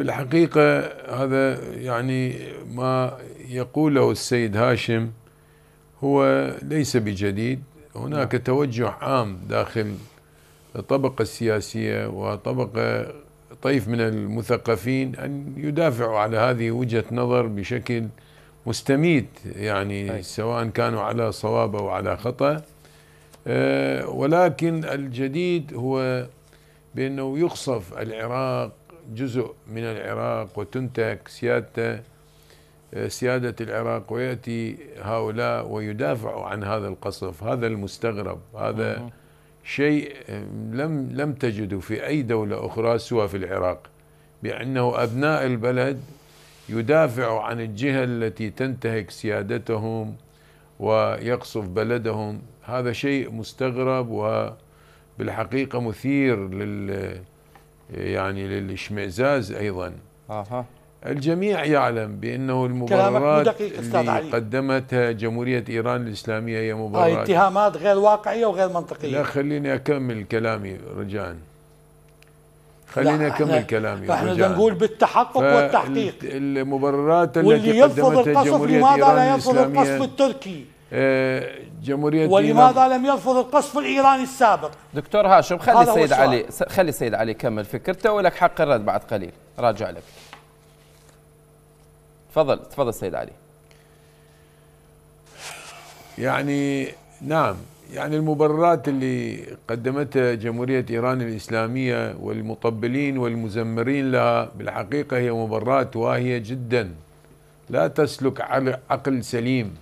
بالحقيقة هذا يعني ما يقوله السيد هاشم هو ليس بجديد هناك نعم. توجه عام داخل الطبقة السياسية وطبقة طيف من المثقفين أن يدافعوا على هذه وجهة نظر بشكل مستميت يعني أي. سواء كانوا على صواب أو على خطأ أه ولكن الجديد هو بأنه يقصف العراق جزء من العراق وتنتهك سيادته سيادة العراق ويأتي هؤلاء ويدافعوا عن هذا القصف هذا المستغرب هذا شيء لم لم تجده في أي دولة أخرى سوى في العراق بأنه أبناء البلد يدافعوا عن الجهة التي تنتهك سيادتهم ويقصف بلدهم. هذا شيء مستغرب وبالحقيقة مثير لل يعني للاشمئزاز أيضا. أها. الجميع يعلم بأنه المبررات اللي قدمتها جمهورية إيران الإسلامية هي مبررات هاي اتهامات غير واقعية وغير منطقية. لا خليني أكمل كلامي رجاء خليني أكمل كلامي إحنا بدنا نقول بالتحقق والتحقيق. المبررات التي قدمتها جمهورية إيران الاسلاميه القصف التركي جمهورية ولماذا لم يرفض القصف الإيراني السابق؟ دكتور هاشم خلي السيد علي خلي السيد علي يكمل فكرته ولك حق الرد بعد قليل. راجع لك. تفضل تفضل السيد علي. يعني نعم. يعني المبررات اللي قدمتها جمهورية إيران الإسلامية والمطبلين والمزمرين لها بالحقيقة هي مبررات واهية جدا. لا تسلك عقل سليم.